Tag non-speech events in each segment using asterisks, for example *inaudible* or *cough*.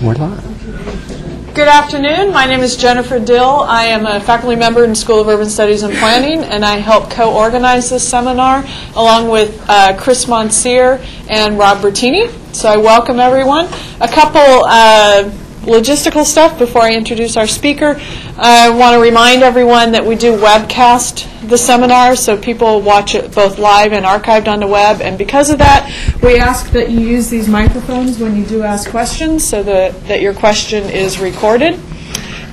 We're live. Good afternoon. My name is Jennifer Dill. I am a faculty member in School of Urban Studies and Planning, and I help co-organize this seminar along with uh, Chris Monsere and Rob Bertini. So I welcome everyone. A couple uh, logistical stuff before I introduce our speaker. I want to remind everyone that we do webcast the seminar, so people watch it both live and archived on the web. And because of that, we ask that you use these microphones when you do ask questions so that, that your question is recorded.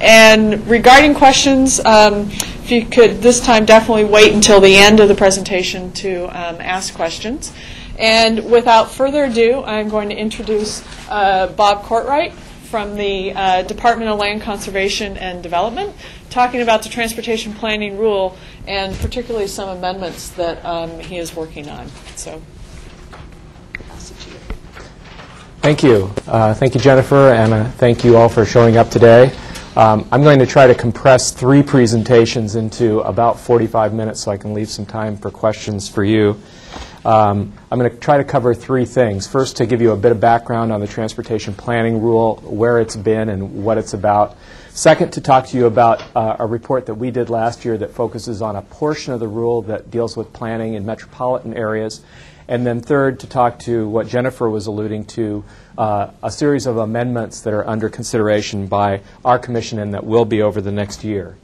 And regarding questions, um, if you could this time definitely wait until the end of the presentation to um, ask questions. And without further ado, I'm going to introduce uh, Bob Cortright from the uh, Department of Land Conservation and Development, talking about the transportation planning rule and particularly some amendments that um, he is working on. So. Thank you. Uh, Thank you, Jennifer, and uh, thank you all for showing up today. Um, I'm going to try to compress three presentations into about 45 minutes so I can leave some time for questions for you. Um, I'm going to try to cover three things. First, to give you a bit of background on the transportation planning rule, where it's been and what it's about. Second, to talk to you about uh, a report that we did last year that focuses on a portion of the rule that deals with planning in metropolitan areas. And then third, to talk to what Jennifer was alluding to, uh, a series of amendments that are under consideration by our commission and that will be over the next year.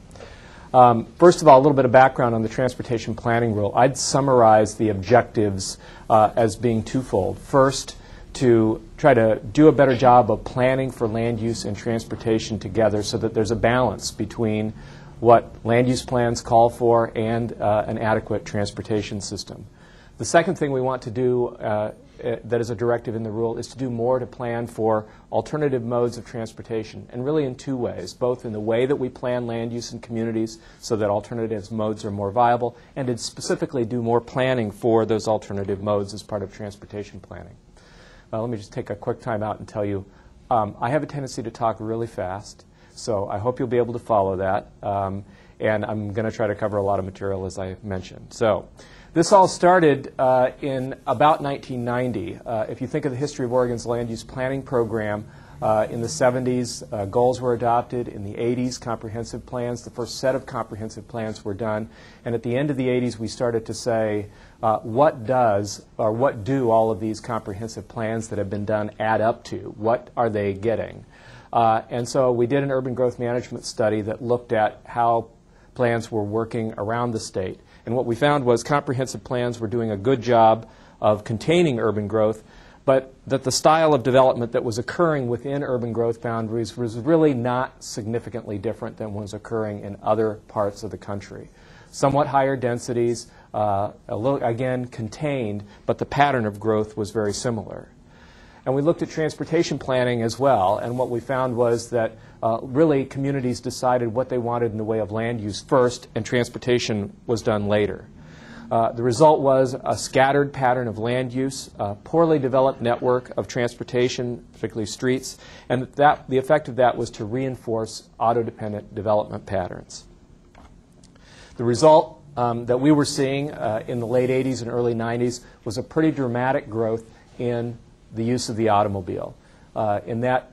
Um, first of all, a little bit of background on the transportation planning rule. I'd summarize the objectives uh, as being twofold. First, to try to do a better job of planning for land use and transportation together so that there's a balance between what land use plans call for and uh, an adequate transportation system. The second thing we want to do uh, uh, that is a directive in the rule is to do more to plan for alternative modes of transportation, and really in two ways, both in the way that we plan land use in communities so that alternative modes are more viable, and to specifically do more planning for those alternative modes as part of transportation planning. Uh, let me just take a quick time out and tell you, um, I have a tendency to talk really fast, so I hope you'll be able to follow that, um, and I'm going to try to cover a lot of material as I mentioned. So. This all started uh, in about 1990. Uh, if you think of the history of Oregon's land use planning program, uh, in the 70s, uh, goals were adopted. In the 80s, comprehensive plans, the first set of comprehensive plans were done. And at the end of the 80s, we started to say, uh, what does or what do all of these comprehensive plans that have been done add up to? What are they getting? Uh, and so we did an urban growth management study that looked at how plans were working around the state. And what we found was comprehensive plans were doing a good job of containing urban growth, but that the style of development that was occurring within urban growth boundaries was really not significantly different than was occurring in other parts of the country. Somewhat higher densities, uh, little, again, contained, but the pattern of growth was very similar. And we looked at transportation planning as well, and what we found was that uh, really communities decided what they wanted in the way of land use first, and transportation was done later. Uh, the result was a scattered pattern of land use, a poorly developed network of transportation, particularly streets, and that, the effect of that was to reinforce auto-dependent development patterns. The result um, that we were seeing uh, in the late 80s and early 90s was a pretty dramatic growth in the use of the automobile. Uh, in that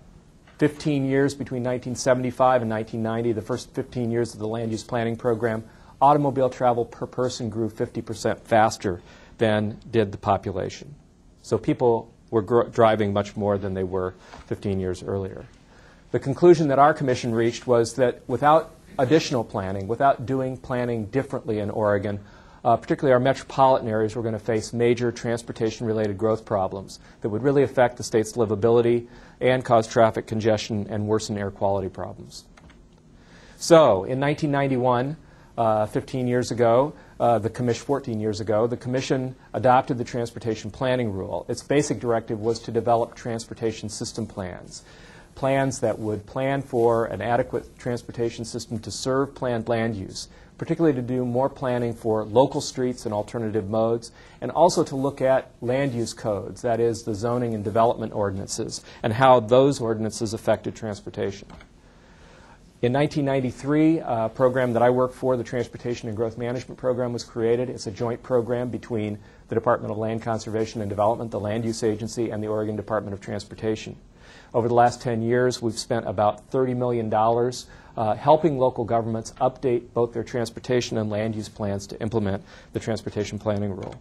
15 years between 1975 and 1990, the first 15 years of the land use planning program, automobile travel per person grew 50% faster than did the population. So people were driving much more than they were 15 years earlier. The conclusion that our commission reached was that without additional planning, without doing planning differently in Oregon, uh, particularly our metropolitan areas, we're going to face major transportation related growth problems that would really affect the state's livability and cause traffic congestion and worsen air quality problems. So, in 1991, uh, 15 years ago, uh, the commission, 14 years ago, the commission adopted the transportation planning rule. Its basic directive was to develop transportation system plans, plans that would plan for an adequate transportation system to serve planned land use, particularly to do more planning for local streets and alternative modes, and also to look at land use codes, that is, the zoning and development ordinances, and how those ordinances affected transportation. In 1993, a program that I work for, the Transportation and Growth Management Program, was created. It's a joint program between the Department of Land Conservation and Development, the Land Use Agency, and the Oregon Department of Transportation. Over the last 10 years, we've spent about $30 million uh, helping local governments update both their transportation and land use plans to implement the transportation planning rule.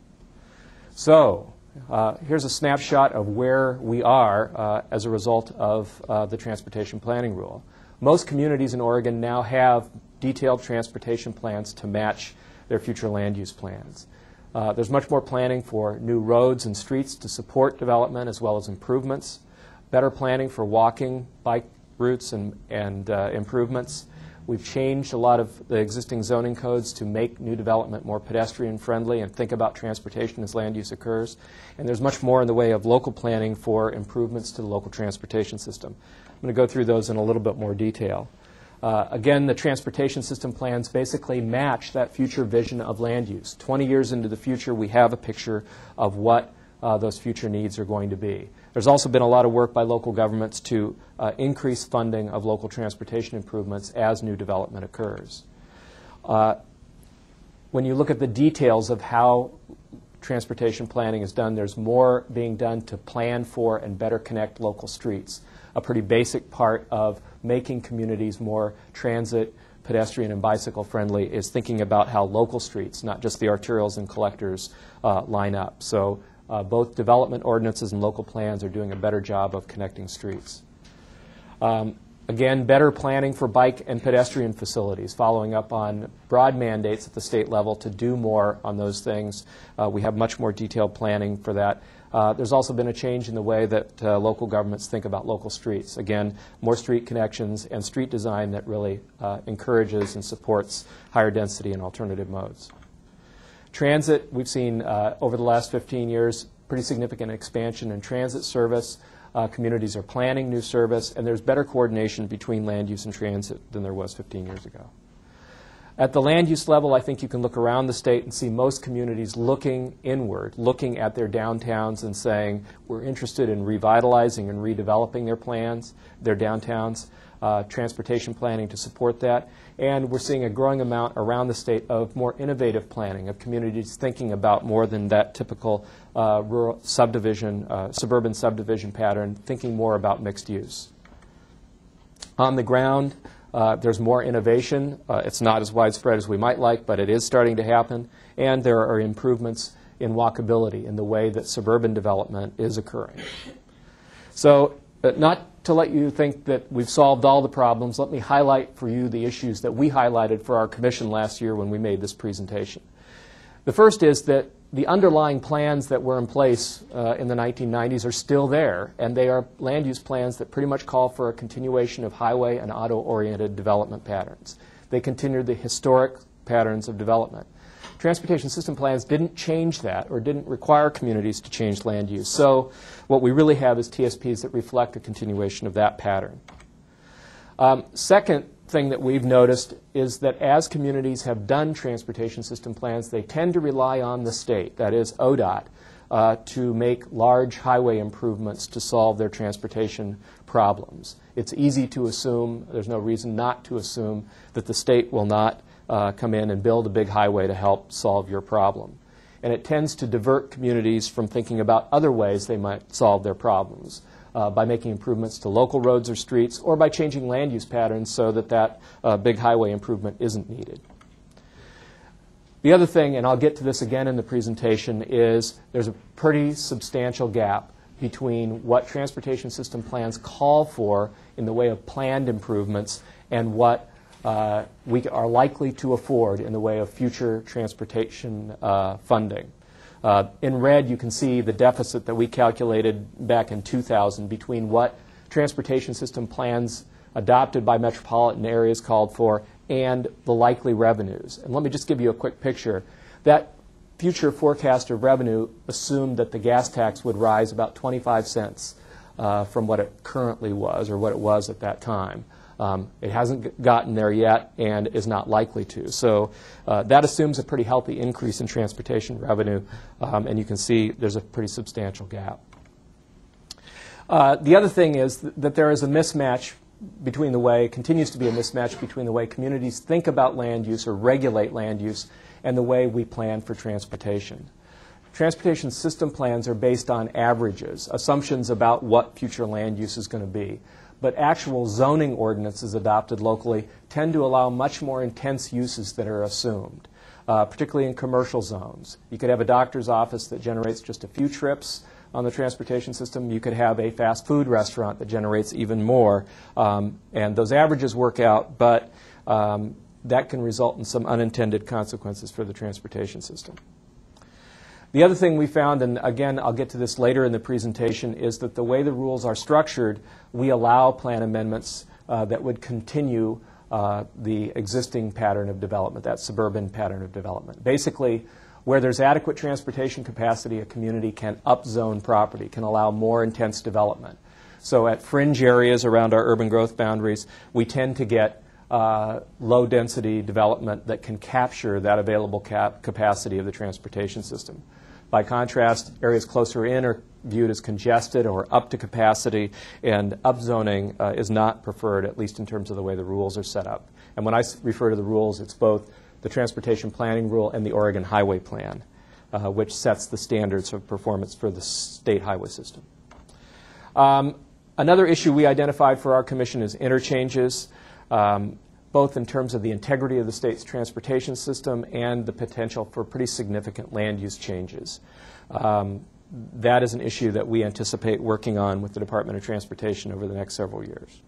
So, uh, here's a snapshot of where we are uh, as a result of uh, the transportation planning rule. Most communities in Oregon now have detailed transportation plans to match their future land use plans. Uh, there's much more planning for new roads and streets to support development as well as improvements, better planning for walking, bike routes, and, and uh, improvements. We've changed a lot of the existing zoning codes to make new development more pedestrian friendly and think about transportation as land use occurs. And there's much more in the way of local planning for improvements to the local transportation system. I'm going to go through those in a little bit more detail. Uh, again, the transportation system plans basically match that future vision of land use. 20 years into the future, we have a picture of what uh, those future needs are going to be. There's also been a lot of work by local governments to uh, increase funding of local transportation improvements as new development occurs. Uh, when you look at the details of how transportation planning is done, there's more being done to plan for and better connect local streets. A pretty basic part of making communities more transit, pedestrian, and bicycle friendly is thinking about how local streets, not just the arterials and collectors, uh, line up. So uh, both development ordinances and local plans are doing a better job of connecting streets. Um, again, better planning for bike and pedestrian facilities, following up on broad mandates at the state level to do more on those things. Uh, we have much more detailed planning for that. Uh, there's also been a change in the way that uh, local governments think about local streets. Again, more street connections and street design that really uh, encourages and supports higher density and alternative modes. Transit, we've seen uh, over the last 15 years pretty significant expansion in transit service. Uh, communities are planning new service, and there's better coordination between land use and transit than there was 15 years ago. At the land use level, I think you can look around the state and see most communities looking inward, looking at their downtowns and saying, we're interested in revitalizing and redeveloping their plans, their downtowns uh, transportation planning to support that. And we're seeing a growing amount around the state of more innovative planning, of communities thinking about more than that typical uh, rural subdivision, uh, suburban subdivision pattern, thinking more about mixed use. On the ground, uh, there's more innovation. Uh, it's not as widespread as we might like, but it is starting to happen. And there are improvements in walkability in the way that suburban development is occurring. So, uh, not to let you think that we've solved all the problems, let me highlight for you the issues that we highlighted for our commission last year when we made this presentation. The first is that the underlying plans that were in place uh, in the 1990s are still there, and they are land use plans that pretty much call for a continuation of highway and auto oriented development patterns. They continue the historic patterns of development. Transportation system plans didn't change that or didn't require communities to change land use. So what we really have is TSPs that reflect a continuation of that pattern. Um, second thing that we've noticed is that as communities have done transportation system plans, they tend to rely on the state, that is ODOT, uh, to make large highway improvements to solve their transportation problems. It's easy to assume, there's no reason not to assume, that the state will not uh, come in and build a big highway to help solve your problem. And it tends to divert communities from thinking about other ways they might solve their problems uh, by making improvements to local roads or streets or by changing land use patterns so that that uh, big highway improvement isn't needed. The other thing, and I'll get to this again in the presentation, is there's a pretty substantial gap between what transportation system plans call for in the way of planned improvements and what uh, we are likely to afford in the way of future transportation uh, funding. Uh, in red, you can see the deficit that we calculated back in 2000 between what transportation system plans adopted by metropolitan areas called for and the likely revenues. And let me just give you a quick picture. That future forecast of revenue assumed that the gas tax would rise about 25 cents uh, from what it currently was or what it was at that time. Um, it hasn't gotten there yet and is not likely to. So uh, that assumes a pretty healthy increase in transportation revenue, um, and you can see there's a pretty substantial gap. Uh, the other thing is th- that there is a mismatch between the way, continues to be a mismatch between the way communities think about land use or regulate land use and the way we plan for transportation. Transportation system plans are based on averages, assumptions about what future land use is going to be. But actual zoning ordinances adopted locally tend to allow much more intense uses that are assumed, uh, particularly in commercial zones. You could have a doctor's office that generates just a few trips on the transportation system. You could have a fast food restaurant that generates even more. Um, and those averages work out, but um, that can result in some unintended consequences for the transportation system. The other thing we found, and again, I'll get to this later in the presentation, is that the way the rules are structured, we allow plan amendments uh, that would continue uh, the existing pattern of development, that suburban pattern of development. Basically, where there's adequate transportation capacity, a community can upzone property, can allow more intense development. So at fringe areas around our urban growth boundaries, we tend to get uh, low density development that can capture that available cap- capacity of the transportation system. By contrast, areas closer in are viewed as congested or up to capacity, and upzoning uh, is not preferred, at least in terms of the way the rules are set up. And when I refer to the rules, it's both the Transportation Planning Rule and the Oregon Highway Plan, uh, which sets the standards of performance for the state highway system. Um, another issue we identified for our commission is interchanges, um, both in terms of the integrity of the state's transportation system and the potential for pretty significant land use changes. Um, that is an issue that we anticipate working on with the Department of Transportation over the next several years.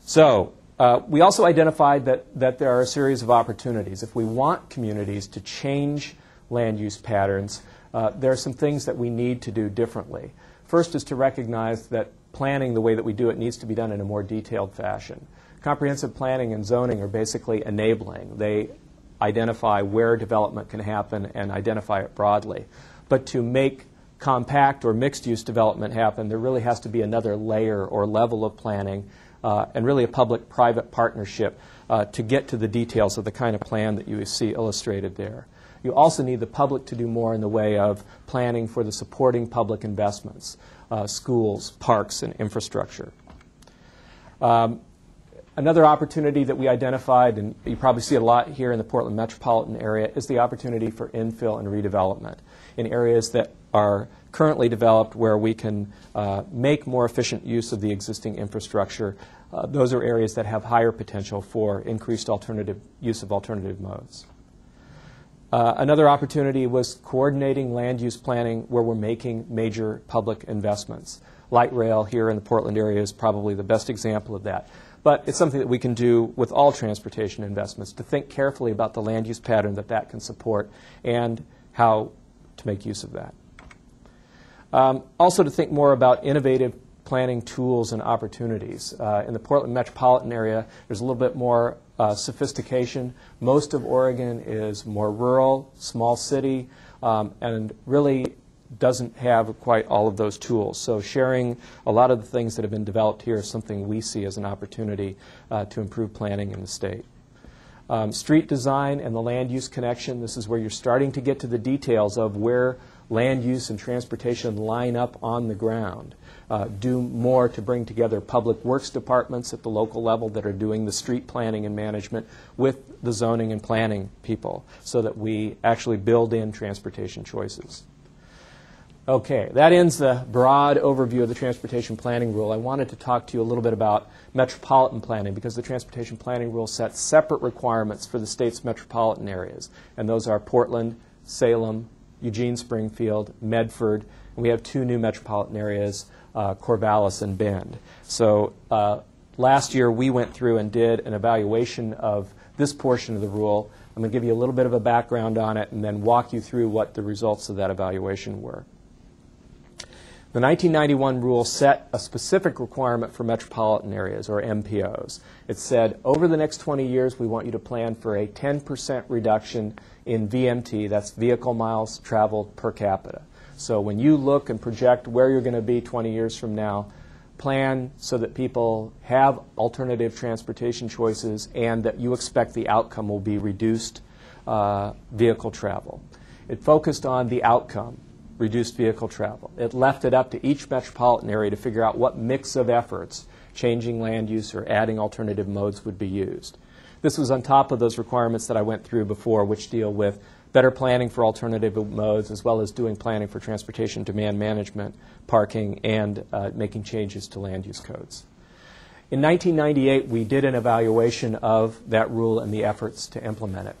So, uh, we also identified that, that there are a series of opportunities. If we want communities to change land use patterns, uh, there are some things that we need to do differently. First is to recognize that planning the way that we do it needs to be done in a more detailed fashion. Comprehensive planning and zoning are basically enabling. They identify where development can happen and identify it broadly. But to make compact or mixed use development happen, there really has to be another layer or level of planning uh, and really a public private partnership uh, to get to the details of the kind of plan that you see illustrated there. You also need the public to do more in the way of planning for the supporting public investments, uh, schools, parks, and infrastructure. Um, Another opportunity that we identified, and you probably see a lot here in the Portland metropolitan area, is the opportunity for infill and redevelopment in areas that are currently developed where we can uh, make more efficient use of the existing infrastructure. Uh, those are areas that have higher potential for increased alternative use of alternative modes. Uh, another opportunity was coordinating land use planning where we're making major public investments. Light rail here in the Portland area is probably the best example of that. But it's something that we can do with all transportation investments to think carefully about the land use pattern that that can support and how to make use of that. Um, also, to think more about innovative planning tools and opportunities. Uh, in the Portland metropolitan area, there's a little bit more uh, sophistication. Most of Oregon is more rural, small city, um, and really doesn't have quite all of those tools. So sharing a lot of the things that have been developed here is something we see as an opportunity uh, to improve planning in the state. Um, street design and the land use connection, this is where you're starting to get to the details of where land use and transportation line up on the ground. Uh, do more to bring together public works departments at the local level that are doing the street planning and management with the zoning and planning people so that we actually build in transportation choices. Okay, that ends the broad overview of the transportation planning rule. I wanted to talk to you a little bit about metropolitan planning because the transportation planning rule sets separate requirements for the state's metropolitan areas, and those are Portland, Salem, Eugene Springfield, Medford, and we have two new metropolitan areas, uh, Corvallis and Bend. So uh, last year we went through and did an evaluation of this portion of the rule. I'm going to give you a little bit of a background on it and then walk you through what the results of that evaluation were. The 1991 rule set a specific requirement for metropolitan areas, or MPOs. It said, over the next 20 years, we want you to plan for a 10% reduction in VMT, that's vehicle miles traveled per capita. So when you look and project where you're going to be 20 years from now, plan so that people have alternative transportation choices and that you expect the outcome will be reduced uh, vehicle travel. It focused on the outcome reduced vehicle travel. It left it up to each metropolitan area to figure out what mix of efforts, changing land use or adding alternative modes, would be used. This was on top of those requirements that I went through before, which deal with better planning for alternative modes, as well as doing planning for transportation demand management, parking, and uh, making changes to land use codes. In 1998, we did an evaluation of that rule and the efforts to implement it.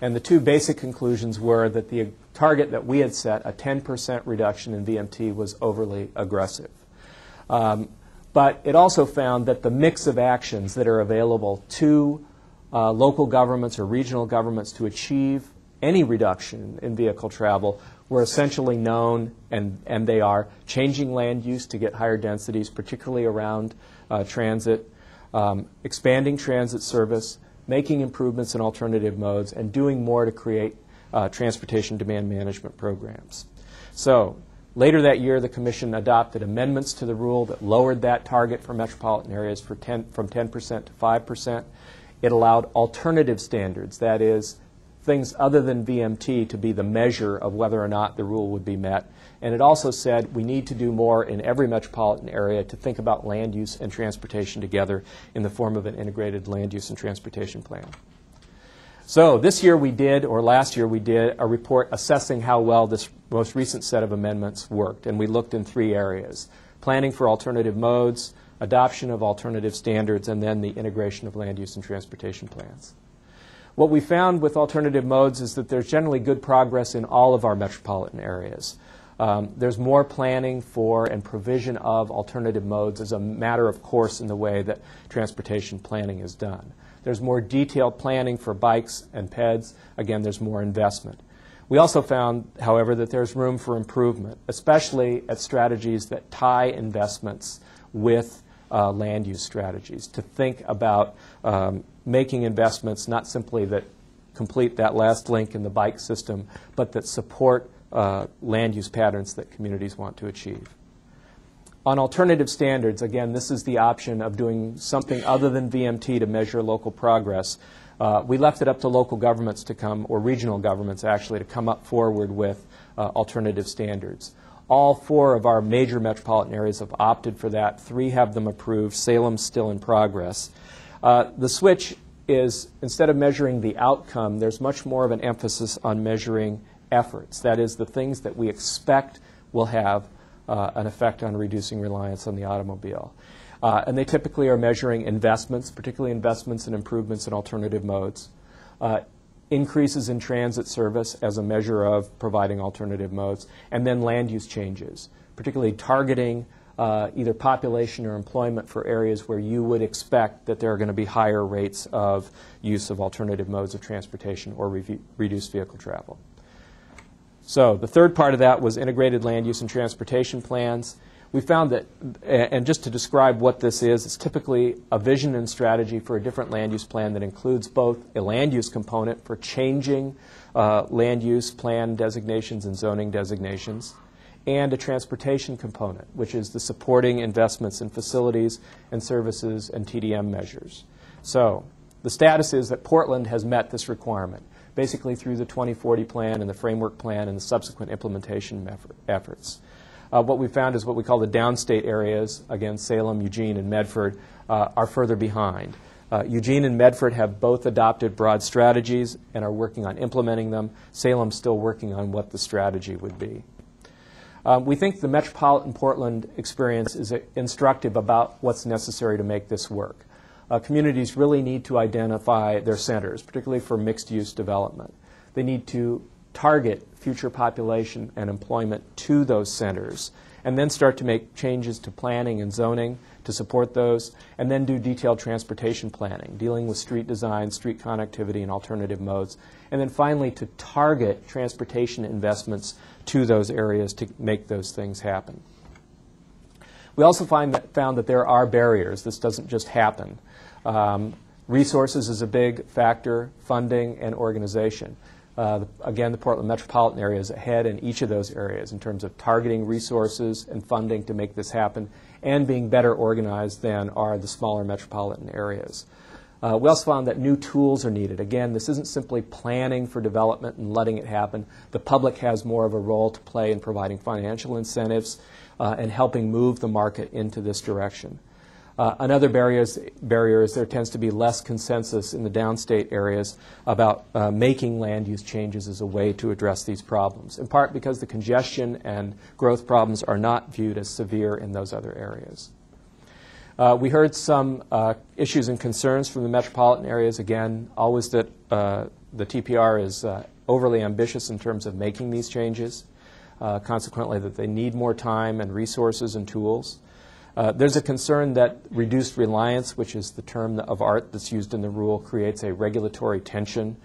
And the two basic conclusions were that the target that we had set, a 10% reduction in VMT, was overly aggressive. Um, but it also found that the mix of actions that are available to uh, local governments or regional governments to achieve any reduction in vehicle travel were essentially known, and, and they are changing land use to get higher densities, particularly around uh, transit, um, expanding transit service, making improvements in alternative modes, and doing more to create uh, transportation demand management programs. So, later that year, the Commission adopted amendments to the rule that lowered that target for metropolitan areas for 10, from 10% to 5%. It allowed alternative standards, that is, things other than VMT to be the measure of whether or not the rule would be met. And it also said we need to do more in every metropolitan area to think about land use and transportation together in the form of an integrated land use and transportation plan. So this year we did, or last year we did, a report assessing how well this most recent set of amendments worked. And we looked in three areas planning for alternative modes, adoption of alternative standards, and then the integration of land use and transportation plans. What we found with alternative modes is that there's generally good progress in all of our metropolitan areas. Um, there's more planning for and provision of alternative modes as a matter of course in the way that transportation planning is done. There's more detailed planning for bikes and PEDs. Again, there's more investment. We also found, however, that there's room for improvement, especially at strategies that tie investments with uh, land use strategies, to think about um, making investments not simply that complete that last link in the bike system, but that support uh, land use patterns that communities want to achieve. On alternative standards, again, this is the option of doing something other than VMT to measure local progress. Uh, we left it up to local governments to come, or regional governments actually, to come up forward with uh, alternative standards. All four of our major metropolitan areas have opted for that. Three have them approved. Salem's still in progress. Uh, the switch is instead of measuring the outcome, there's much more of an emphasis on measuring efforts. That is, the things that we expect will have uh, an effect on reducing reliance on the automobile. Uh, and they typically are measuring investments, particularly investments and improvements in alternative modes, uh, increases in transit service as a measure of providing alternative modes, and then land use changes, particularly targeting uh, either population or employment for areas where you would expect that there are going to be higher rates of use of alternative modes of transportation or re- reduced vehicle travel. So the third part of that was integrated land use and transportation plans. We found that, and just to describe what this is, it's typically a vision and strategy for a different land use plan that includes both a land use component for changing uh, land use plan designations and zoning designations, and a transportation component, which is the supporting investments in facilities and services and TDM measures. So the status is that Portland has met this requirement basically through the 2040 plan and the framework plan and the subsequent implementation efforts. Uh, what we found is what we call the downstate areas, again, Salem, Eugene, and Medford, uh, are further behind. Uh, Eugene and Medford have both adopted broad strategies and are working on implementing them. Salem's still working on what the strategy would be. Um, we think the metropolitan Portland experience is instructive about what's necessary to make this work uh, communities really need to identify their centers, particularly for mixed use development. They need to target future population and employment to those centers and then start to make changes to planning and zoning to support those, and then do detailed transportation planning, dealing with street design, street connectivity, and alternative modes. And then finally, to target transportation investments to those areas to make those things happen. We also find that, found that there are barriers. This doesn't just happen. Um, resources is a big factor, funding and organization. Uh, the, again, the Portland metropolitan area is ahead in each of those areas in terms of targeting resources and funding to make this happen and being better organized than are the smaller metropolitan areas. Uh, we also found that new tools are needed. Again, this isn't simply planning for development and letting it happen. The public has more of a role to play in providing financial incentives uh, and helping move the market into this direction. Uh, Another barriers- barrier is there tends to be less consensus in the downstate areas about uh, making land use changes as a way to address these problems, in part because the congestion and growth problems are not viewed as severe in those other areas. Uh, We heard some uh, issues and concerns from the metropolitan areas, again, always that uh, the TPR is uh, overly ambitious in terms of making these changes, consequently that they need more time and resources and tools. Uh, There's a concern that reduced reliance, which is the term of art that's used in the rule, creates a regulatory tension,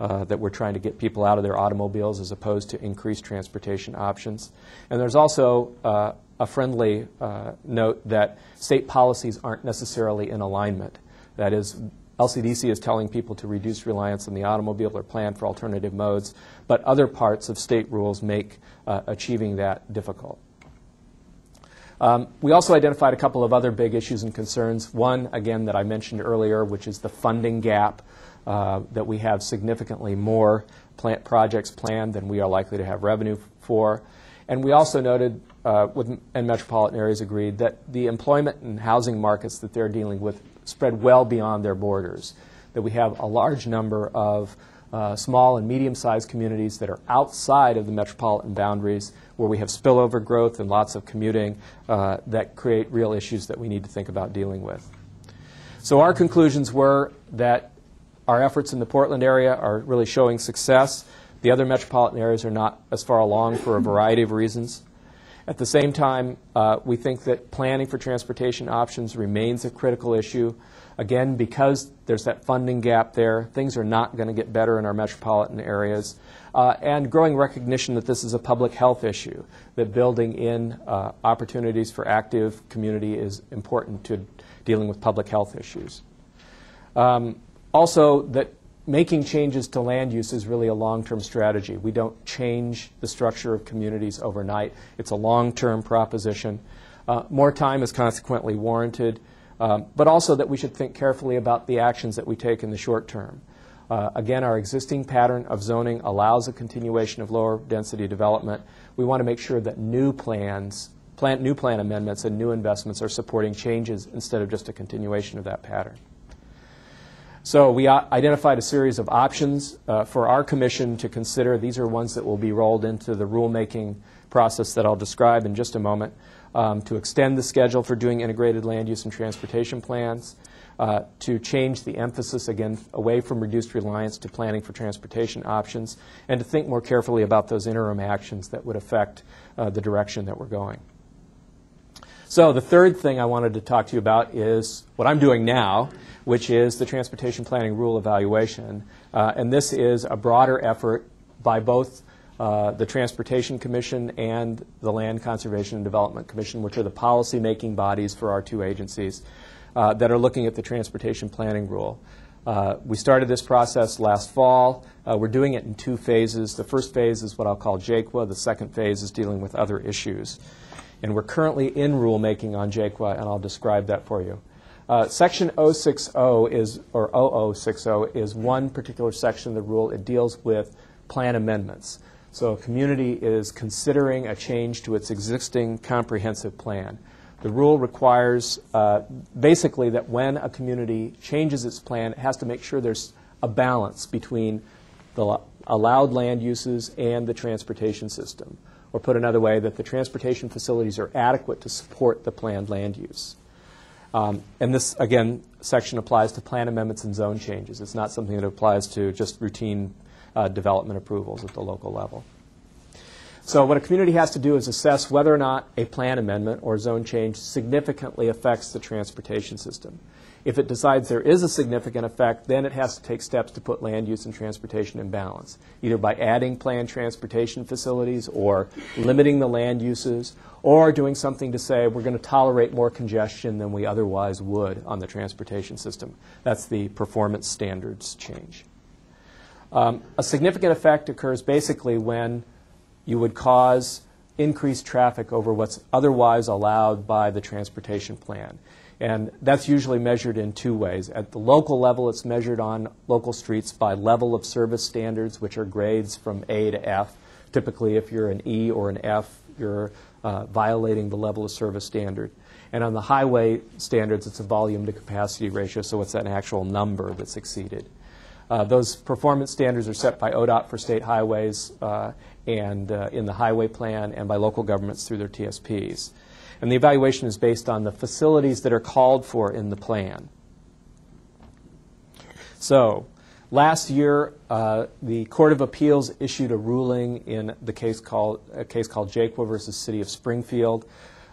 uh, that we're trying to get people out of their automobiles as opposed to increased transportation options. And there's also uh, a friendly uh, note that state policies aren't necessarily in alignment. That is, LCDC is telling people to reduce reliance on the automobile or plan for alternative modes, but other parts of state rules make uh, achieving that difficult. Um, We also identified a couple of other big issues and concerns. One, again, that I mentioned earlier, which is the funding gap, uh, that we have significantly more plant projects planned than we are likely to have revenue for. And we also noted, uh, with- and metropolitan areas agreed, that the employment and housing markets that they're dealing with spread well beyond their borders, that we have a large number of uh, small and medium-sized communities that are outside of the metropolitan boundaries, where we have spillover growth and lots of commuting uh, that create real issues that we need to think about dealing with. So our conclusions were that our efforts in the Portland area are really showing success. The other metropolitan areas are not as far along for a variety of reasons. At the same time, uh, we think that planning for transportation options remains a critical issue. Again, because there's that funding gap there, things are not going to get better in our metropolitan areas. Uh, and growing recognition that this is a public health issue, that building in uh, opportunities for active community is important to dealing with public health issues. Um, Also, that making changes to land use is really a long-term strategy. We don't change the structure of communities overnight. It's a long-term proposition. Uh, More time is consequently warranted, um, but also that we should think carefully about the actions that we take in the short term. Uh, Again, our existing pattern of zoning allows a continuation of lower-density development. We want to make sure that new plans, plan, new plan amendments and new investments are supporting changes instead of just a continuation of that pattern. So we identified a series of options uh, for our commission to consider. These are ones that will be rolled into the rulemaking process that I'll describe in just a moment, um, to extend the schedule for doing integrated land use and transportation plans, uh, to change the emphasis, again, away from reduced reliance to planning for transportation options, and to think more carefully about those interim actions that would affect uh, the direction that we're going. So the third thing I wanted to talk to you about is what I'm doing now, which is the Transportation Planning Rule Evaluation. Uh, and this is a broader effort by both uh, the Transportation Commission and the Land Conservation and Development Commission, which are the policy-making bodies for our two agencies, uh, that are looking at the Transportation Planning Rule. Uh, We started this process last fall. Uh, We're doing it in two phases. The first phase is what I'll call JAQUA. The second phase is dealing with other issues. And we're currently in rulemaking on JAQUA, and I'll describe that for you. Uh, Section 060 is, or 0060 is one particular section of the rule. It deals with plan amendments. So a community is considering a change to its existing comprehensive plan. The rule requires uh, basically that when a community changes its plan, it has to make sure there's a balance between the allowed land uses and the transportation system. Or put another way, that the transportation facilities are adequate to support the planned land use. Um, And this, again, section applies to plan amendments and zone changes. It's not something that applies to just routine uh, development approvals at the local level. So what a community has to do is assess whether or not a plan amendment or zone change significantly affects the transportation system. If it decides there is a significant effect, then it has to take steps to put land use and transportation in balance, either by adding planned transportation facilities or limiting the land uses, or doing something to say we're going to tolerate more congestion than we otherwise would on the transportation system. That's the performance standards change. Um, a significant effect occurs basically when you would cause increased traffic over what's otherwise allowed by the transportation plan. And that's usually measured in two ways. At the local level, it's measured on local streets by level of service standards, which are grades from A to F. Typically, if you're an E or an F, you're uh, violating the level of service standard. And on the highway standards, it's a volume to capacity ratio, so it's an actual number that's exceeded. Uh, Those performance standards are set by ODOT for state highways uh, and uh, in the highway plan and by local governments through their TSPs. And the evaluation is based on the facilities that are called for in the plan. So, last year, uh, the Court of Appeals issued a ruling in the case called, a case called Jaqua versus City of Springfield.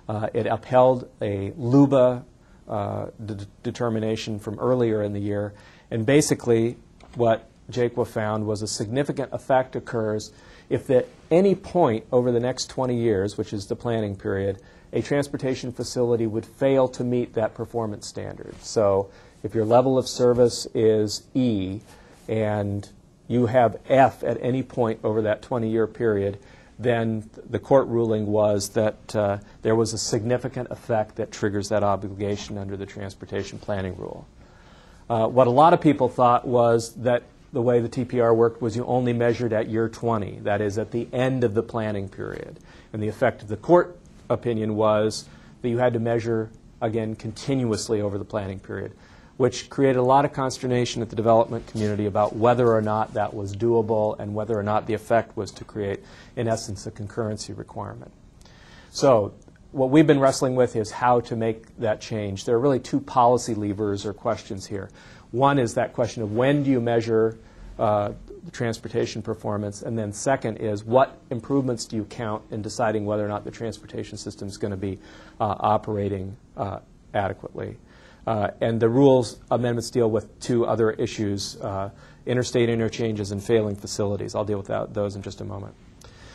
Uh, It upheld a LUBA uh, de- determination from earlier in the year. And basically, what Jaqua found was a significant effect occurs if at any point over the next 20 years, which is the planning period, a transportation facility would fail to meet that performance standard. So if your level of service is E and you have F at any point over that 20-year period, then the court ruling was that uh, there was a significant effect that triggers that obligation under the transportation planning rule. Uh, what a lot of people thought was that the way the TPR worked was you only measured at year 20, that is, at the end of the planning period. And the effect of the court opinion was that you had to measure, again, continuously over the planning period, which created a lot of consternation at the development community about whether or not that was doable and whether or not the effect was to create, in essence, a concurrency requirement. So what we've been wrestling with is how to make that change. There are really two policy levers or questions here. One is that question of when do you measure uh, transportation performance, and then second is what improvements do you count in deciding whether or not the transportation system is going to be uh, operating uh, adequately. Uh, and the rules amendments deal with two other issues, uh, interstate interchanges and failing facilities. I'll deal with that, those in just a moment.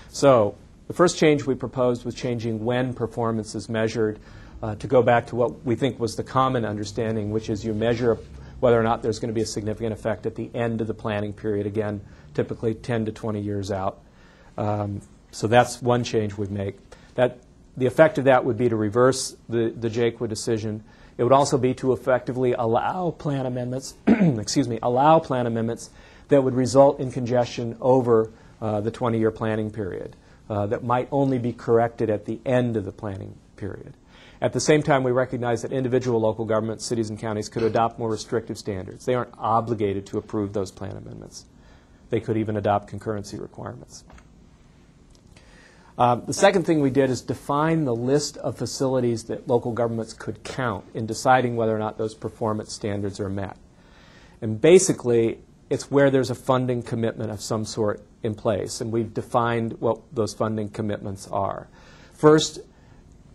So the first change we proposed was changing when performance is measured uh, to go back to what we think was the common understanding, which is you measure whether or not there's going to be a significant effect at the end of the planning period, again, typically 10 to 20 years out. Um, so that's one change we'd make. That, the effect of that would be to reverse the, the Jaqua decision. It would also be to effectively allow plan amendments, *clears throat* excuse me, allow plan amendments that would result in congestion over uh, the 20-year planning period uh, that might only be corrected at the end of the planning period. At the same time, we recognize that individual local governments, cities, and counties could adopt more restrictive standards. They aren't obligated to approve those plan amendments. They could even adopt concurrency requirements. Um, the second thing we did is define the list of facilities that local governments could count in deciding whether or not those performance standards are met. And basically, it's where there's a funding commitment of some sort in place, and we've defined what those funding commitments are. First,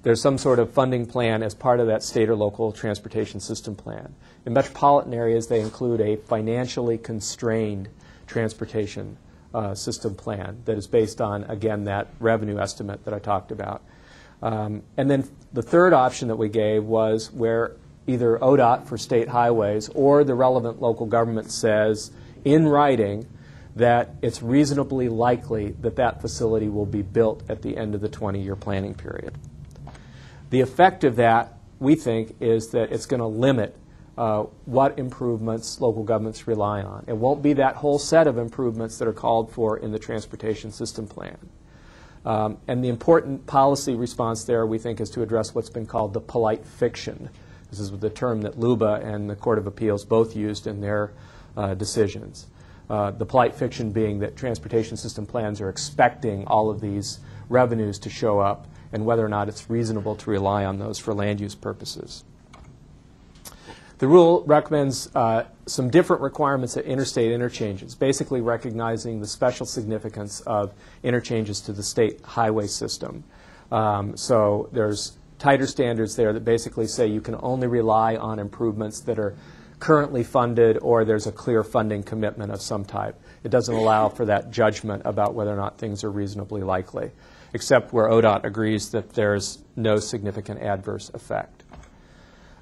there's some sort of funding plan as part of that state or local transportation system plan. In metropolitan areas, they include a financially constrained transportation uh, system plan that is based on, again, that revenue estimate that I talked about. Um, and then the third option that we gave was where either ODOT for state highways or the relevant local government says in writing that it's reasonably likely that that facility will be built at the end of the 20 year planning period. The effect of that, we think, is that it's going to limit uh, what improvements local governments rely on. It won't be that whole set of improvements that are called for in the transportation system plan. Um, and the important policy response there, we think, is to address what's been called the polite fiction. This is the term that LUBA and the Court of Appeals both used in their uh, decisions. Uh, the polite fiction being that transportation system plans are expecting all of these revenues to show up and whether or not it's reasonable to rely on those for land use purposes. The rule recommends uh, some different requirements at interstate interchanges, basically recognizing the special significance of interchanges to the state highway system. Um, so there's tighter standards there that basically say you can only rely on improvements that are currently funded or there's a clear funding commitment of some type. It doesn't allow for that judgment about whether or not things are reasonably likely, except where ODOT agrees that there's no significant adverse effect.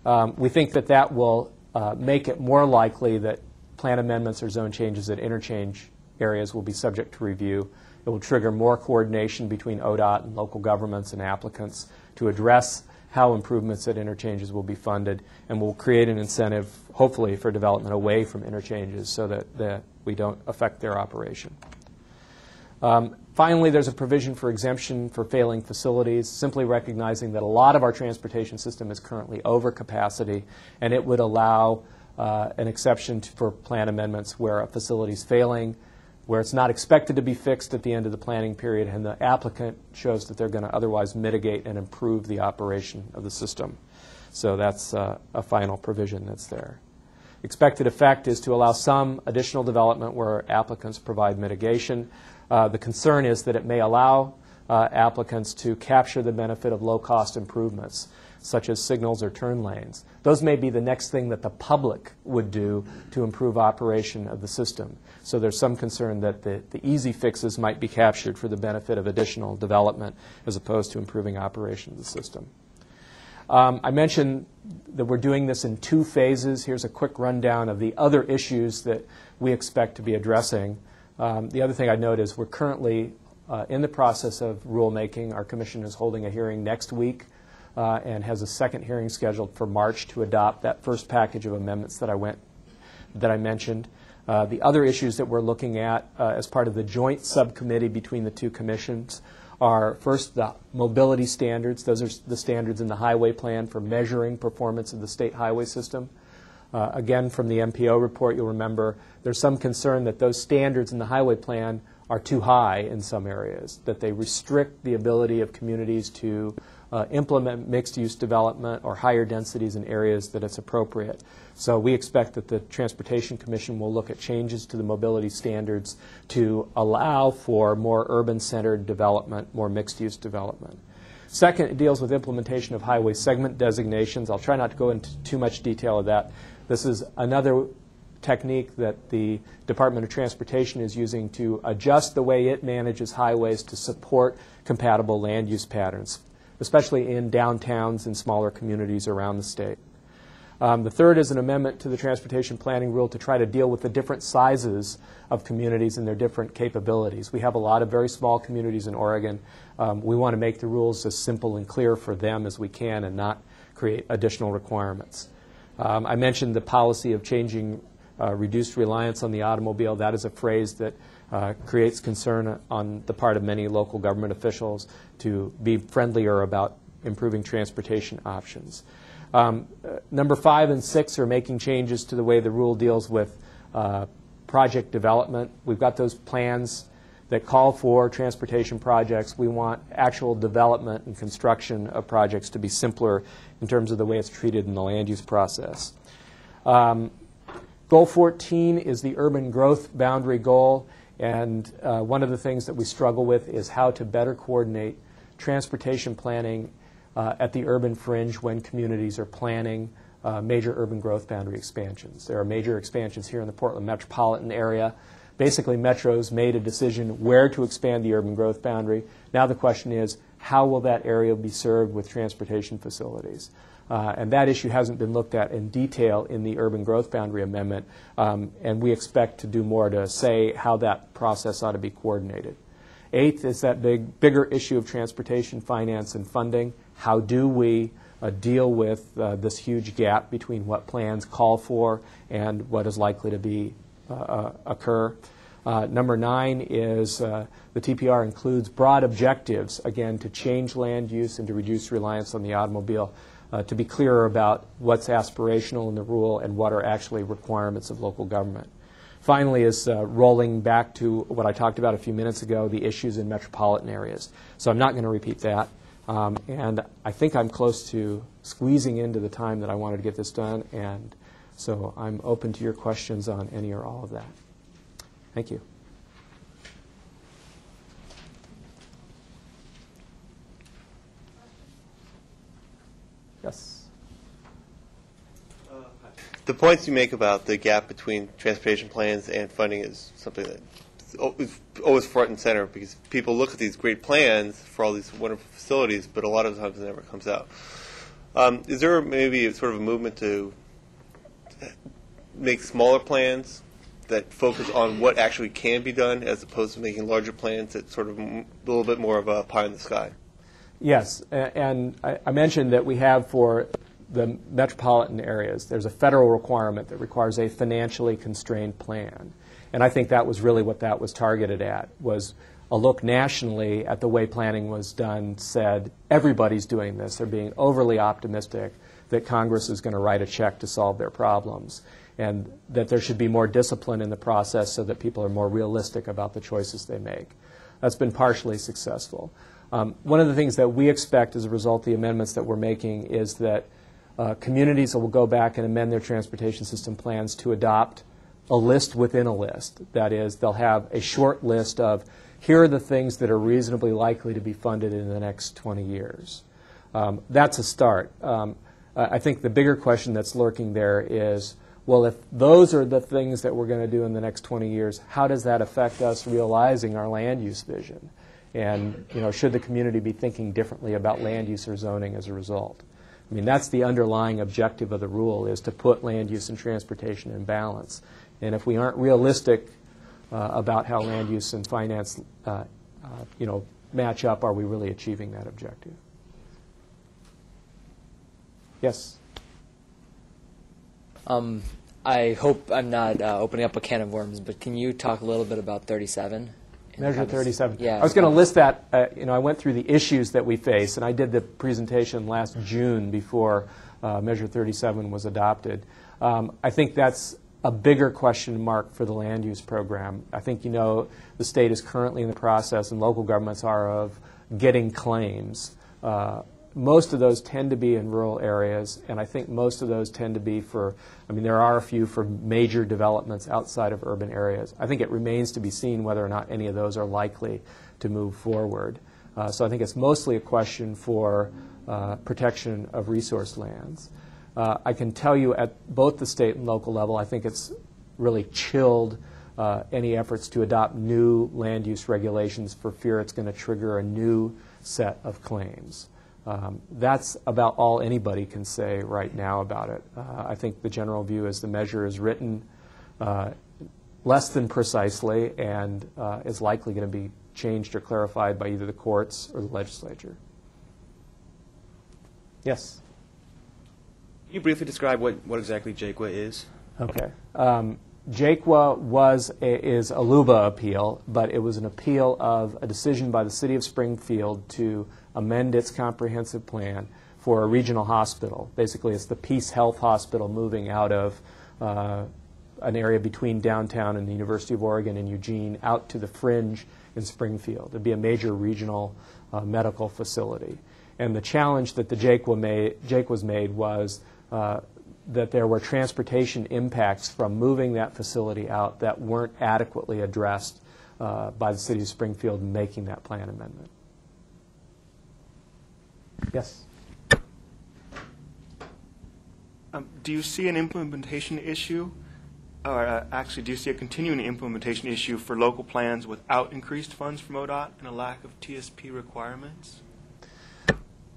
Um, we think that that will uh, make it more likely that plan amendments or zone changes at interchange areas will be subject to review. It will trigger more coordination between ODOT and local governments and applicants to address how improvements at interchanges will be funded, and will create an incentive, hopefully, for development away from interchanges so that, that we don't affect their operation. Um, Finally, there's a provision for exemption for failing facilities, simply recognizing that a lot of our transportation system is currently over capacity, and it would allow uh, an exception to- for plan amendments where a facility is failing, where it's not expected to be fixed at the end of the planning period, and the applicant shows that they're going to otherwise mitigate and improve the operation of the system. So that's uh, a final provision that's there. Expected effect is to allow some additional development where applicants provide mitigation. Uh, The concern is that it may allow uh, applicants to capture the benefit of low-cost improvements, such as signals or turn lanes. Those may be the next thing that the public would do to improve operation of the system. So there's some concern that the the easy fixes might be captured for the benefit of additional development as opposed to improving operation of the system. Um, I mentioned that we're doing this in two phases. Here's a quick rundown of the other issues that we expect to be addressing. Um, The other thing I'd note is we're currently uh, in the process of rulemaking. Our commission is holding a hearing next week uh, and has a second hearing scheduled for March to adopt that first package of amendments that I went, that I mentioned. Uh, The other issues that we're looking at uh, as part of the joint subcommittee between the two commissions are, first, the mobility standards. Those are the standards in the highway plan for measuring performance of the state highway system. Uh, Again, from the MPO report, you'll remember, there's some concern that those standards in the highway plan are too high in some areas, that they restrict the ability of communities to uh, implement mixed-use development or higher densities in areas that it's appropriate. So we expect that the Transportation Commission will look at changes to the mobility standards to allow for more urban-centered development, more mixed-use development. Second, it deals with implementation of highway segment designations. I'll try not to go into too much detail of that. This is another technique that the Department of Transportation is using to adjust the way it manages highways to support compatible land use patterns, especially in downtowns and smaller communities around the state. Um, The third is an amendment to the transportation planning rule to try to deal with the different sizes of communities and their different capabilities. We have a lot of very small communities in Oregon. Um, We want to make the rules as simple and clear for them as we can and not create additional requirements. Um, I mentioned the policy of changing uh, reduced reliance on the automobile. That is a phrase that uh, creates concern on the part of many local government officials to be friendlier about improving transportation options. Um, uh, Number five and six are making changes to the way the rule deals with uh, project development. We've got those plans that call for transportation projects. We want actual development and construction of projects to be simpler in terms of the way it's treated in the land use process. Um, Goal 14 is the urban growth boundary goal, and uh, one of the things that we struggle with is how to better coordinate transportation planning uh, at the urban fringe when communities are planning uh, major urban growth boundary expansions. There are major expansions here in the Portland metropolitan area. Basically, Metro's made a decision where to expand the urban growth boundary. Now the question is, how will that area be served with transportation facilities? Uh, And that issue hasn't been looked at in detail in the urban growth boundary amendment, um, and we expect to do more to say how that process ought to be coordinated. Eighth is that big, bigger issue of transportation finance and funding. How do we uh, deal with uh, this huge gap between what plans call for and what is likely to be uh, uh, occur? Uh, Number nine is uh, the TPR includes broad objectives, again, to change land use and to reduce reliance on the automobile, uh, to be clearer about what's aspirational in the rule and what are actually requirements of local government. Finally, is uh, rolling back to what I talked about a few minutes ago, the issues in metropolitan areas. So I'm not going to repeat that. Um, And I think I'm close to squeezing into the time that I wanted to get this done, and so I'm open to your questions on any or all of that. Thank you. Yes. The points you make about the gap between transportation plans and funding is something that is always front and center because people look at these great plans for all these wonderful facilities, but a lot of times it never comes out. Um, is there maybe sort of a movement to make smaller plans that focus on what actually can be done as opposed to making larger plans that sort of a little bit more of a pie in the sky? Yes, and I mentioned that we have for the metropolitan areas, there's a federal requirement that requires a financially constrained plan. And I think that was really what that was targeted at, was a look nationally at the way planning was done said everybody's doing this. They're being overly optimistic that Congress is going to write a check to solve their problems, and that there should be more discipline in the process so that people are more realistic about the choices they make. That's been partially successful. Um, one of the things that we expect as a result of the amendments that we're making is that uh, communities will go back and amend their transportation system plans to adopt a list within a list. That is, they'll have a short list of here are the things that are reasonably likely to be funded in the next 20 years. Um, that's a start. Um, I think the bigger question that's lurking there is well, if those are the things that we're going to do in the next 20 years, how does that affect us realizing our land use vision? And you know, should the community be thinking differently about land use or zoning as a result? I mean, that's the underlying objective of the rule is to put land use and transportation in balance. And if we aren't realistic uh, about how land use and finance, uh, uh, you know, match up, are we really achieving that objective? Yes. Um, I hope I'm not uh, opening up a can of worms, but can you talk a little bit about 37? Measure 37. Yeah. I was going to list that, uh, you know, I went through the issues that we face, and I did the presentation last June before uh, Measure 37 was adopted. Um, I think that's a bigger question mark for the land use program. I think, you know, the state is currently in the process, and local governments are, of getting claims. Uh, most of those tend to be in rural areas, and I think most of those tend to be for, I mean, there are a few for major developments outside of urban areas. I think it remains to be seen whether or not any of those are likely to move forward. Uh, so I think it's mostly a question for uh, protection of resource lands. Uh, I can tell you at both the state and local level, I think it's really chilled uh, any efforts to adopt new land use regulations for fear it's going to trigger a new set of claims. Um, that's about all anybody can say right now about it. Uh, I think the general view is the measure is written uh, less than precisely and uh, is likely going to be changed or clarified by either the courts or the legislature. Yes. Can you briefly describe what, what exactly JAQUA is? Okay. Um, JAQUA was a, is a LUBA appeal, but it was an appeal of a decision by the City of Springfield to amend its comprehensive plan for a regional hospital. Basically, it's the Peace Health Hospital moving out of uh, an area between downtown and the University of Oregon and Eugene out to the fringe in Springfield. It'd be a major regional uh, medical facility. And the challenge that the JAQUA made, made was uh, that there were transportation impacts from moving that facility out that weren't adequately addressed uh, by the city of Springfield in making that plan amendment. Yes? Um, Do you see an implementation issue, or uh, actually, do you see a continuing implementation issue for local plans without increased funds from ODOT and a lack of TSP requirements?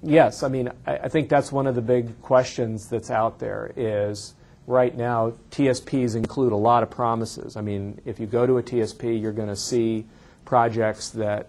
Yes, I mean, I, I think that's one of the big questions that's out there is, right now, TSPs include a lot of promises. I mean, if you go to a TSP, you're going to see projects that,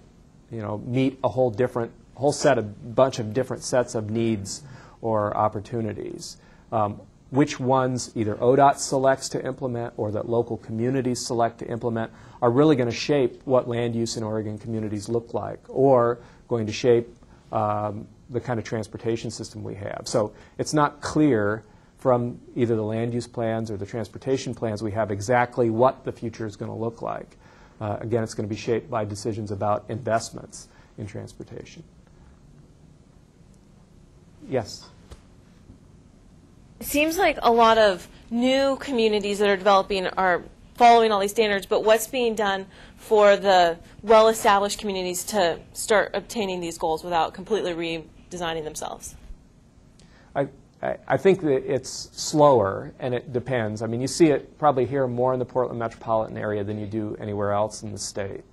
you know, meet a whole different, whole set of, bunch of different sets of needs or opportunities. Um, which ones either ODOT selects to implement or that local communities select to implement are really going to shape what land use in Oregon communities look like, or going to shape um, the kind of transportation system we have. So it's not clear from either the land use plans or the transportation plans we have exactly what the future is going to look like. Uh, again, it's going to be shaped by decisions about investments in transportation. Yes. It seems like a lot of new communities that are developing are following all these standards, but what's being done for the well-established communities to start obtaining these goals without completely redesigning themselves? I, I I think that it's slower, and it depends. I mean, you see it probably here more in the Portland metropolitan area than you do anywhere else in the state.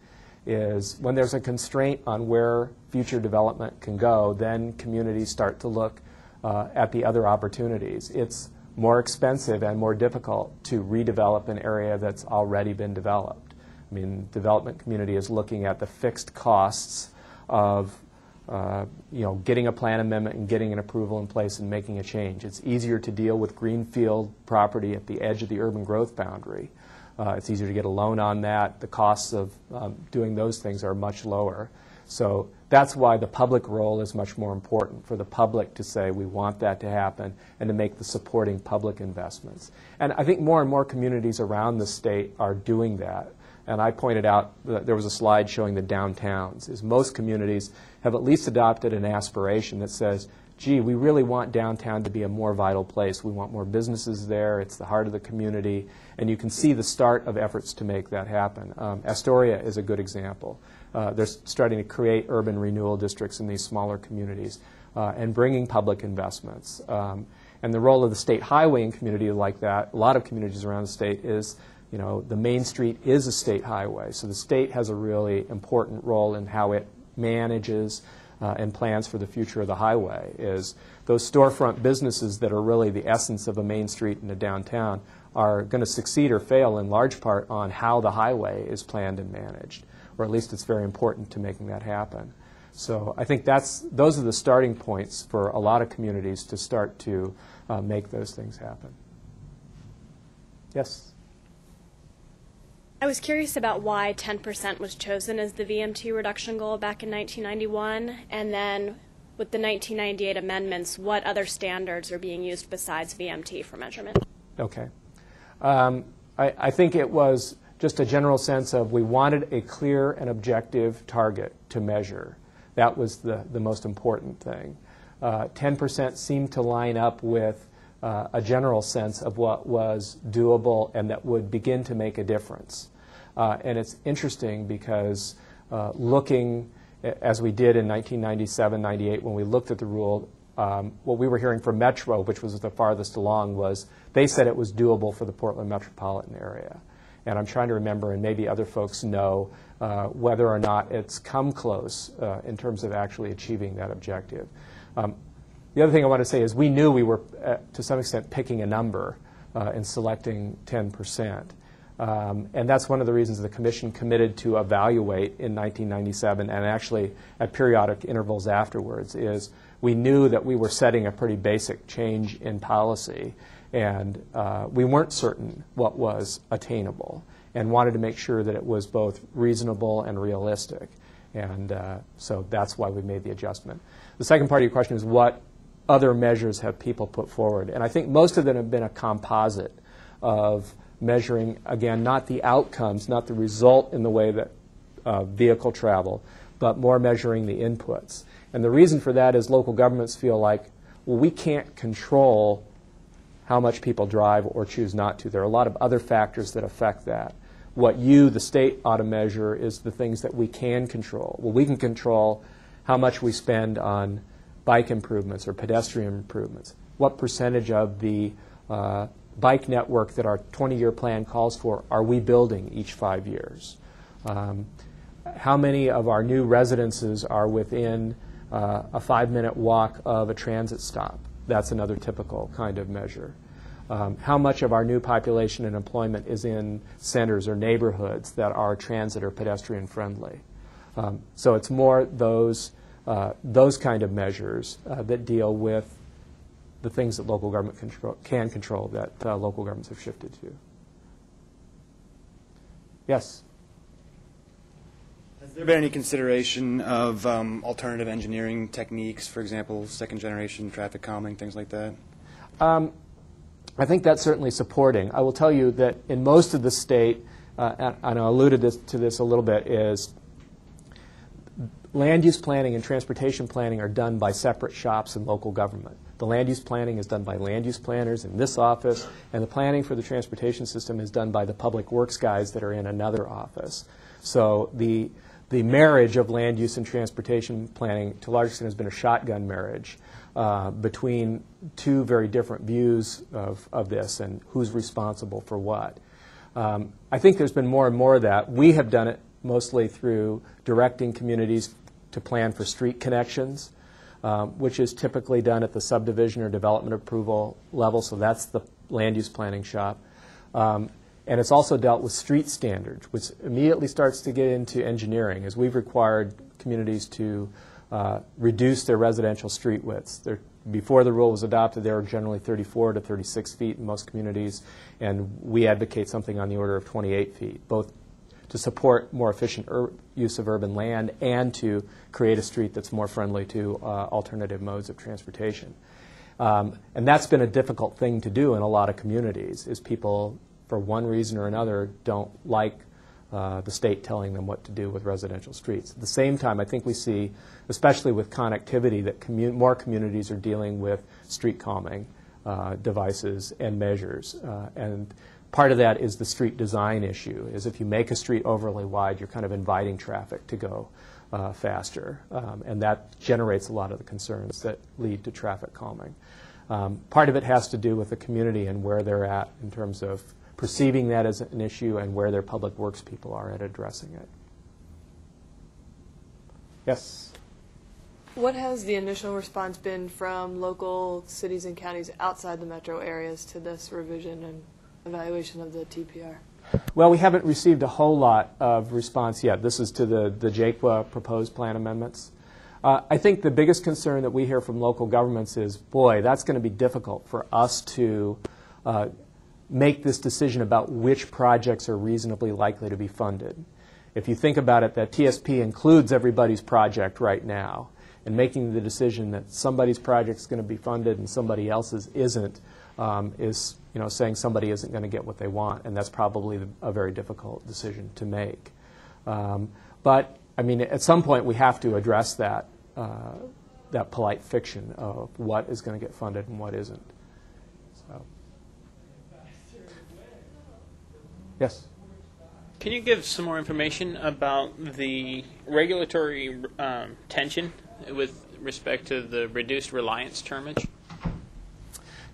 Is when there's a constraint on where future development can go, then communities start to look uh, at the other opportunities. It's more expensive and more difficult to redevelop an area that's already been developed. I mean, development community is looking at the fixed costs of uh, you know, getting a plan amendment and getting an approval in place and making a change. It's easier to deal with greenfield property at the edge of the urban growth boundary. Uh, It's easier to get a loan on that. The costs of um, doing those things are much lower. So that's why the public role is much more important, for the public to say, we want that to happen, and to make the supporting public investments. And I think more and more communities around the state are doing that. And I pointed out, that there was a slide showing the downtowns, is most communities have at least adopted an aspiration that says, gee, we really want downtown to be a more vital place. We want more businesses there. It's the heart of the community. And you can see the start of efforts to make that happen. Um, Astoria is a good example. Uh, they're starting to create urban renewal districts in these smaller communities uh, and bringing public investments. Um, and the role of the state highway in community like that, a lot of communities around the state, is you know, the main street is a state highway. So the state has a really important role in how it manages uh, and plans for the future of the highway is those storefront businesses that are really the essence of a main street in a downtown are going to succeed or fail in large part on how the highway is planned and managed, or at least it's very important to making that happen. So I think that's, those are the starting points for a lot of communities to start to uh, make those things happen. Yes? I was curious about why 10% was chosen as the VMT reduction goal back in 1991, and then with the 1998 amendments, what other standards are being used besides VMT for measurement? Okay. Um, I, I think it was just a general sense of we wanted a clear and objective target to measure. That was the, the most important thing. Uh, 10% seemed to line up with uh, a general sense of what was doable and that would begin to make a difference. Uh, and it's interesting because uh, looking, as we did in 1997, 98, when we looked at the rule, um, what we were hearing from Metro, which was the farthest along, was they said it was doable for the Portland metropolitan area. And I'm trying to remember, and maybe other folks know, uh, whether or not it's come close uh, in terms of actually achieving that objective. Um, the other thing I want to say is we knew we were, uh, to some extent, picking a number uh, and selecting 10%. Um, and that's one of the reasons the Commission committed to evaluate in 1997 and actually at periodic intervals afterwards is we knew that we were setting a pretty basic change in policy and uh, we weren't certain what was attainable and wanted to make sure that it was both reasonable and realistic. And uh, so that's why we made the adjustment. The second part of your question is what other measures have people put forward? And I think most of them have been a composite of measuring, again, not the outcomes, not the result in the way that uh, vehicle travel, but more measuring the inputs. And the reason for that is local governments feel like, well, we can't control how much people drive or choose not to. There are a lot of other factors that affect that. What you, the state, ought to measure is the things that we can control. Well, we can control how much we spend on bike improvements or pedestrian improvements. What percentage of the uh, bike network that our 20-year plan calls for are we building each five years? Um, how many of our new residences are within uh, a five-minute walk of a transit stop? That's another typical kind of measure. Um, how much of our new population and employment is in centers or neighborhoods that are transit or pedestrian friendly? Um, so it's more those, uh, those kind of measures uh, that deal with the things that local government control, can control that uh, local governments have shifted to. Yes? Has there been any consideration of um, alternative engineering techniques, for example, second-generation traffic calming, things like that? Um, I think that's certainly supporting. I will tell you that in most of the state, uh, and, and I alluded this, to this a little bit, is land use planning and transportation planning are done by separate shops in local government. The land use planning is done by land use planners in this office, and the planning for the transportation system is done by the public works guys that are in another office. So the, the marriage of land use and transportation planning, to a large extent, has been a shotgun marriage uh, between two very different views of, of this and who's responsible for what. Um, I think there's been more and more of that. We have done it mostly through directing communities to plan for street connections, um, which is typically done at the subdivision or development approval level, so that's the land use planning shop. Um, and it's also dealt with street standards, which immediately starts to get into engineering, as we've required communities to uh, reduce their residential street widths. They're before the rule was adopted, they were generally 34 to 36 feet in most communities, and we advocate something on the order of 28 feet, both to support more efficient ur- use of urban land and to create a street that's more friendly to uh, alternative modes of transportation. Um, and that's been a difficult thing to do in a lot of communities, is people, for one reason or another, don't like uh, the state telling them what to do with residential streets. At the same time, I think we see, especially with connectivity, that more communities are dealing with street calming uh, devices and measures. Uh, and part of that is the street design issue, is if you make a street overly wide, you're kind of inviting traffic to go uh, faster. Um, and that generates a lot of the concerns that lead to traffic calming. Um, part of it has to do with the community and where they're at in terms of perceiving that as an issue and where their public works people are at addressing it. Yes? What has the initial response been from local cities and counties outside the metro areas to this revision and evaluation of the TPR? Well, we haven't received a whole lot of response yet. This is to the, the JAQUA proposed plan amendments. Uh, I think the biggest concern that we hear from local governments is, boy, that's going to be difficult for us to uh, make this decision about which projects are reasonably likely to be funded. If you think about it, that TSP includes everybody's project right now, and making the decision that somebody's project is going to be funded and somebody else's isn't um, is, you know, saying somebody isn't going to get what they want, and that's probably a very difficult decision to make. Um, but I mean, at some point we have to address that uh, that polite fiction of what is going to get funded and what isn't. So. Yes. Can you give some more information about the regulatory um, tension with respect to the reduced reliance termage?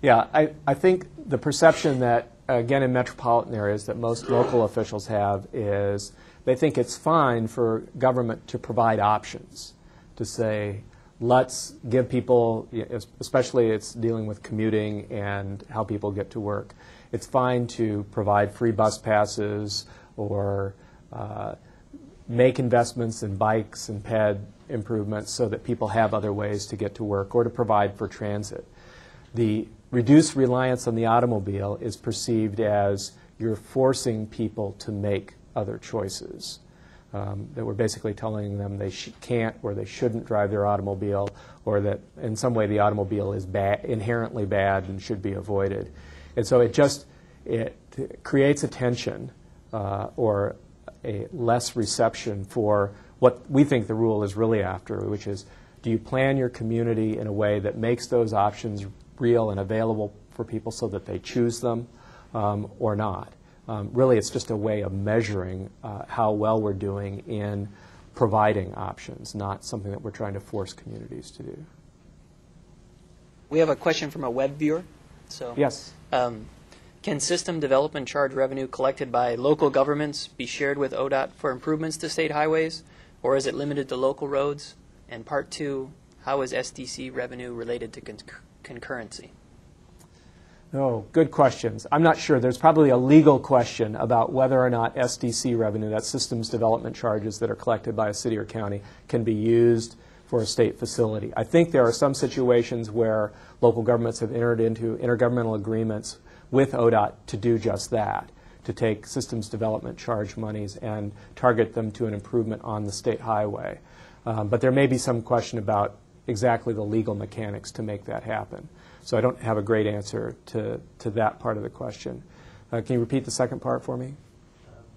Yeah, I, I think the perception that, again, in metropolitan areas that most local officials have is they think it's fine for government to provide options, to say, let's give people, especially it's dealing with commuting and how people get to work, it's fine to provide free bus passes or uh, make investments in bikes and ped improvements so that people have other ways to get to work or to provide for transit. The reduced reliance on the automobile is perceived as you're forcing people to make other choices. Um, that we're basically telling them they can't or they shouldn't drive their automobile, or that in some way the automobile is ba- inherently bad and should be avoided. And so it just it creates a tension uh, or a less reception for what we think the rule is really after, which is do you plan your community in a way that makes those options real and available for people so that they choose them um, or not? Um, really, it's just a way of measuring uh, how well we're doing in providing options, not something that we're trying to force communities to do. We have a question from a web viewer. So, yes. Um, can system development charge revenue collected by local governments be shared with ODOT for improvements to state highways, or is it limited to local roads? And part two, how is SDC revenue related to con- concurrency? Oh, good questions. I'm not sure. There's probably a legal question about whether or not SDC revenue, that systems development charges that are collected by a city or county, can be used for a state facility. I think there are some situations where local governments have entered into intergovernmental agreements with ODOT to do just that, to take systems development charge monies and target them to an improvement on the state highway. Um, but there may be some question about exactly the legal mechanics to make that happen. So I don't have a great answer to, to that part of the question. Uh, can you repeat the second part for me?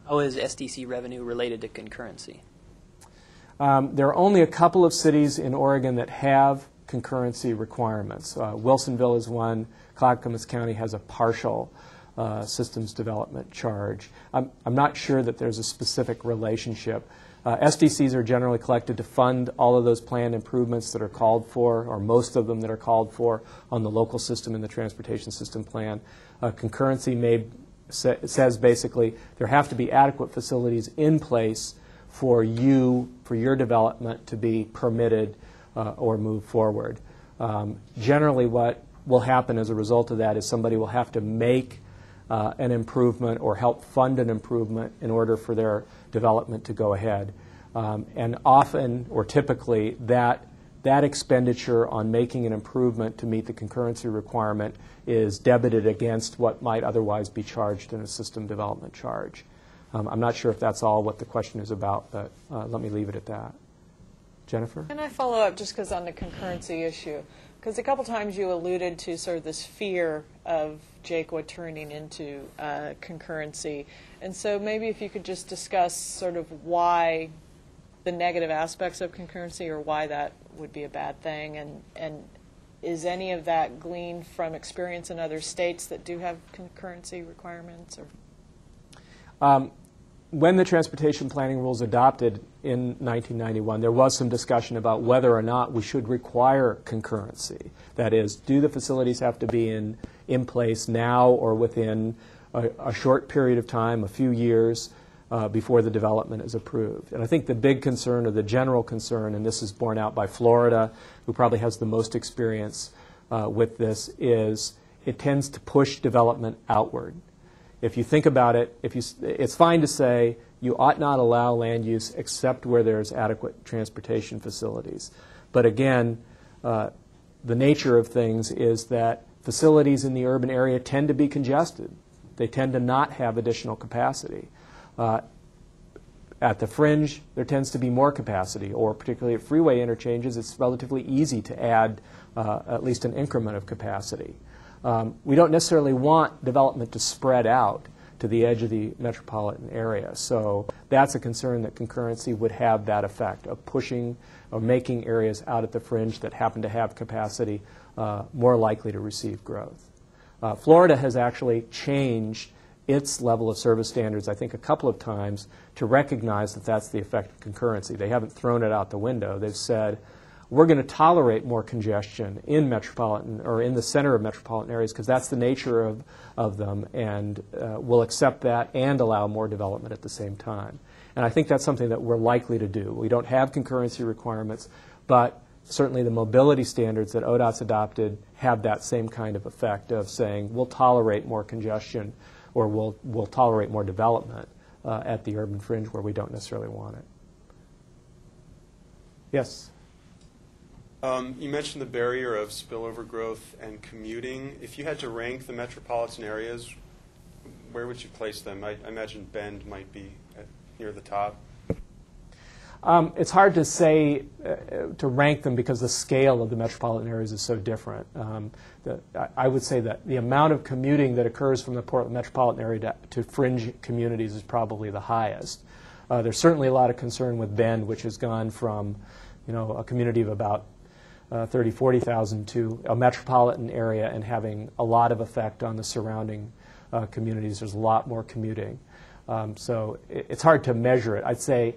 How is SDC revenue related to concurrency? Um, there are only a couple of cities in Oregon that have concurrency requirements. Uh, Wilsonville is one. Clackamas County has a partial uh, systems development charge. I'm, I'm not sure that there's a specific relationship. Uh, SDCs are generally collected to fund all of those planned improvements that are called for, or most of them that are called for on the local system in the transportation system plan. Uh, concurrency may sa- says basically there have to be adequate facilities in place for you, for your development to be permitted uh, or move forward. Um, generally, what will happen as a result of that is somebody will have to make uh, an improvement or help fund an improvement in order for their development to go ahead. Um, and often, or typically, that, that expenditure on making an improvement to meet the concurrency requirement is debited against what might otherwise be charged in a system development charge. Um, I'm not sure if that's all what the question is about, but uh, let me leave it at that. Jennifer? Can I follow up just because on the concurrency issue? Because a couple times you alluded to sort of this fear of JAQUA turning into uh, concurrency. And so maybe if you could just discuss sort of why the negative aspects of concurrency or why that would be a bad thing. And, and is any of that gleaned from experience in other states that do have concurrency requirements? Or Um, when the transportation planning rules adopted in 1991, there was some discussion about whether or not we should require concurrency. That is, do the facilities have to be in, in place now or within a, a short period of time, a few years, uh, before the development is approved? And I think the big concern or the general concern, and this is borne out by Florida, who probably has the most experience uh, with this, is it tends to push development outward if you think about it, if you, it's fine to say you ought not allow land use except where there's adequate transportation facilities. But again, uh, the nature of things is that facilities in the urban area tend to be congested. They tend to not have additional capacity. Uh, at the fringe, there tends to be more capacity, or particularly at freeway interchanges, it's relatively easy to add uh, at least an increment of capacity. Um, we don't necessarily want development to spread out to the edge of the metropolitan area. So that's a concern that concurrency would have that effect of pushing or making areas out at the fringe that happen to have capacity uh, more likely to receive growth. Uh, Florida has actually changed its level of service standards, I think, a couple of times to recognize that that's the effect of concurrency. They haven't thrown it out the window. They've said, we're going to tolerate more congestion in metropolitan or in the center of metropolitan areas because that's the nature of, of them, and uh, we'll accept that and allow more development at the same time. And I think that's something that we're likely to do. We don't have concurrency requirements, but certainly the mobility standards that ODOT's adopted have that same kind of effect of saying we'll tolerate more congestion or we'll, we'll tolerate more development uh, at the urban fringe where we don't necessarily want it. Yes? Um, you mentioned the barrier of spillover growth and commuting. If you had to rank the metropolitan areas, where would you place them? I, I imagine Bend might be at, near the top. Um, it's hard to say uh, to rank them because the scale of the metropolitan areas is so different. Um, the, I would say that the amount of commuting that occurs from the Portland metropolitan area to, to fringe communities is probably the highest. Uh, there's certainly a lot of concern with Bend, which has gone from, you know, a community of about uh, 30, 40,000 to a metropolitan area and having a lot of effect on the surrounding uh, communities. There's a lot more commuting. Um, so it, it's hard to measure it. I'd say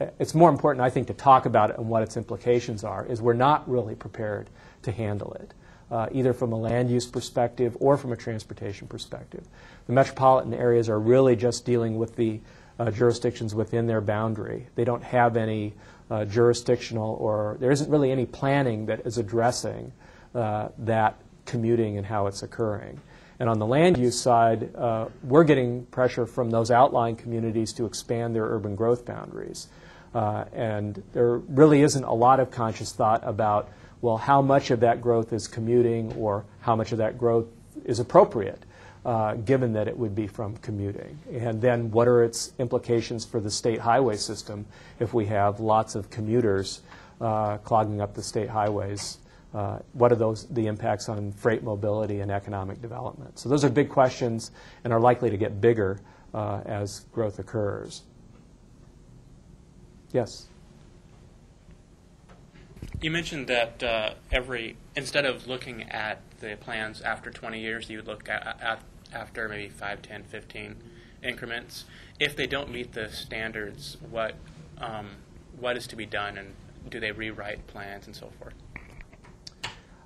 uh, it's more important, I think, to talk about it and what its implications are, is we're not really prepared to handle it, uh, either from a land use perspective or from a transportation perspective. The metropolitan areas are really just dealing with the uh, jurisdictions within their boundary. They don't have any uh, jurisdictional or there isn't really any planning that is addressing uh, that commuting and how it's occurring. And on the land use side, uh, we're getting pressure from those outlying communities to expand their urban growth boundaries. Uh, and there really isn't a lot of conscious thought about, well, how much of that growth is commuting or how much of that growth is appropriate uh, given that it would be from commuting? And then what are its implications for the state highway system if we have lots of commuters uh, clogging up the state highways? Uh, what are those the impacts on freight mobility and economic development? So those are big questions and are likely to get bigger uh, as growth occurs. Yes. You mentioned that uh, every instead of looking at the plans after 20 years, you would look at, at after maybe 5, 10, 15 increments. If they don't meet the standards, what um, what is to be done, and do they rewrite plans and so forth?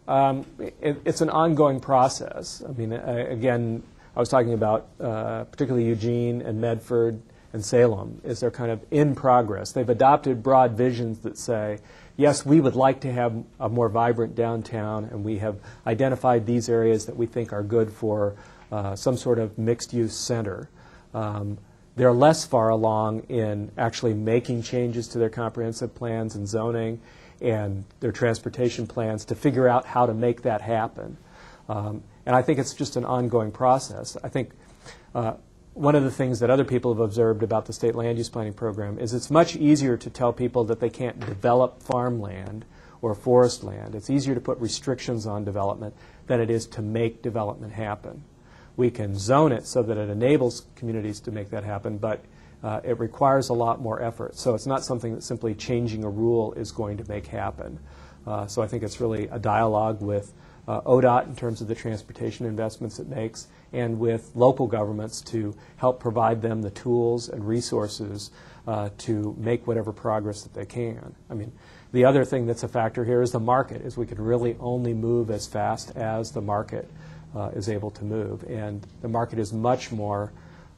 Um, it, it's an ongoing process. I mean, uh, again, I was talking about uh, particularly Eugene and Medford and Salem is they're kind of in progress. They've adopted broad visions that say, yes, we would like to have a more vibrant downtown, and we have identified these areas that we think are good for uh, some sort of mixed-use center. Um, they're less far along in actually making changes to their comprehensive plans and zoning, and their transportation plans to figure out how to make that happen. Um, and I think it's just an ongoing process. I think uh, one of the things that other people have observed about the state land use planning program is it's much easier to tell people that they can't develop farmland or forest land. It's easier to put restrictions on development than it is to make development happen. We can zone it so that it enables communities to make that happen, but uh, it requires a lot more effort. So it's not something that simply changing a rule is going to make happen. Uh, so I think it's really a dialogue with uh, ODOT in terms of the transportation investments it makes and with local governments to help provide them the tools and resources uh, to make whatever progress that they can. I mean, the other thing that's a factor here is the market, is we can really only move as fast as the market uh, is able to move. And the market is much more,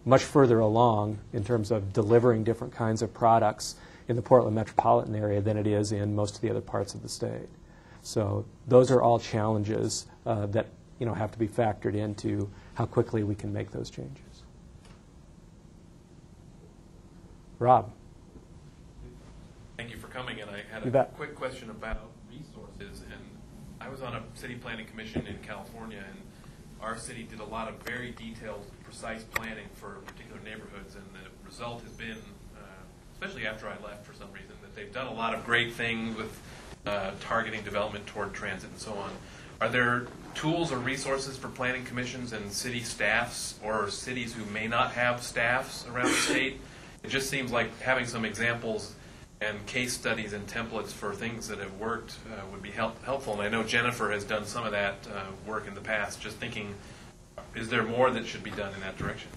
much further along in terms of delivering different kinds of products in the Portland metropolitan area than it is in most of the other parts of the state. So those are all challenges uh, that you know have to be factored into how quickly we can make those changes. Rob. Thank you for coming, and I had a quick question about resources. And I was on a city planning commission in California, and our city did a lot of very detailed, precise planning for particular neighborhoods, and the result has been, uh, especially after I left for some reason, that they've done a lot of great things with uh, targeting development toward transit and so on. Are there tools or resources for planning commissions and city staffs or cities who may not have staffs around the state? It just seems like having some examples and case studies and templates for things that have worked uh, would be help, helpful. And I know Jennifer has done some of that uh, work in the past. Just thinking, is there more that should be done in that direction?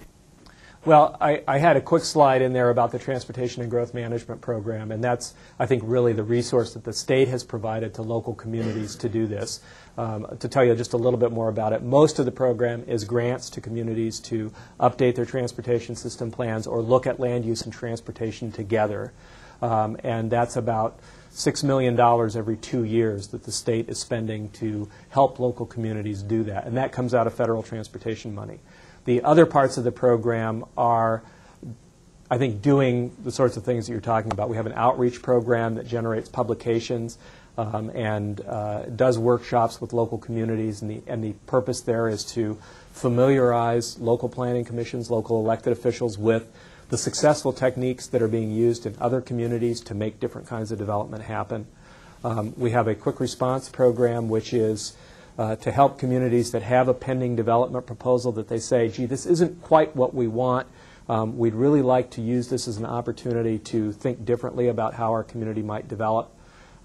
Well, I, I had a quick slide in there about the Transportation and Growth Management Program, and that's, I think, really the resource that the state has provided to local communities to do this. Um, to tell you just a little bit more about it, most of the program is grants to communities to update their transportation system plans or look at land use and transportation together. Um, and that's about $6 million every two years that the state is spending to help local communities do that. And that comes out of federal transportation money. The other parts of the program are, I think, doing the sorts of things that you're talking about. We have an outreach program that generates publications um, and uh, does workshops with local communities, and the, and the purpose there is to familiarize local planning commissions, local elected officials with the successful techniques that are being used in other communities to make different kinds of development happen. Um, we have a quick response program, which is uh, to help communities that have a pending development proposal that they say, gee, this isn't quite what we want. Um, we'd really like to use this as an opportunity to think differently about how our community might develop.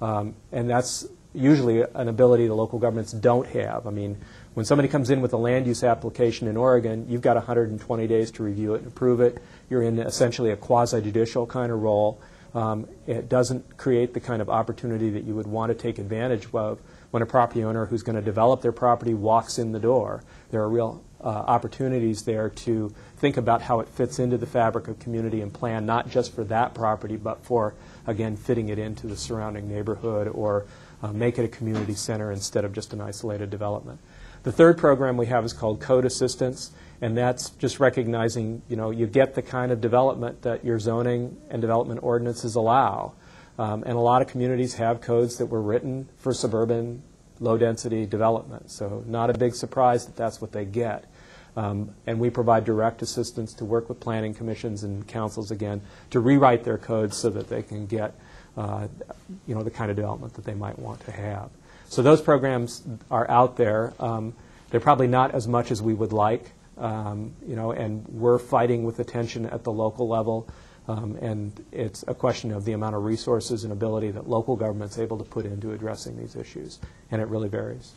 Um, and that's usually an ability the local governments don't have. I mean, when somebody comes in with a land use application in Oregon, you've got 120 days to review it and approve it. You're in essentially a quasi-judicial kind of role. Um, it doesn't create the kind of opportunity that you would want to take advantage of when a property owner who's going to develop their property walks in the door. There are real uh, opportunities there to think about how it fits into the fabric of community and plan not just for that property, but for, again, fitting it into the surrounding neighborhood or uh, make it a community center instead of just an isolated development. The third program we have is called Code Assistance, and that's just recognizing, you know, you get the kind of development that your zoning and development ordinances allow. Um, and a lot of communities have codes that were written for suburban, low-density development. So not a big surprise that that's what they get. Um, and we provide direct assistance to work with planning commissions and councils again to rewrite their codes so that they can get, uh, you know, the kind of development that they might want to have. So those programs are out there. Um, they're probably not as much as we would like, um, you know, and we're fighting with attention at the local level. Um, and it's a question of the amount of resources and ability that local government's able to put into addressing these issues, and it really varies.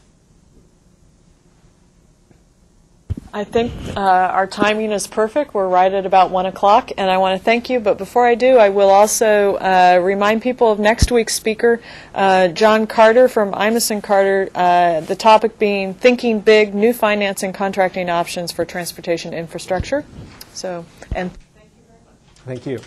I think uh, our timing is perfect. We're right at about 1 o'clock, and I want to thank you. But before I do, I will also uh, remind people of next week's speaker, uh, John Carter from Imus and Carter, uh, the topic being Thinking Big, New Financing and Contracting Options for Transportation Infrastructure. So, and Thank you.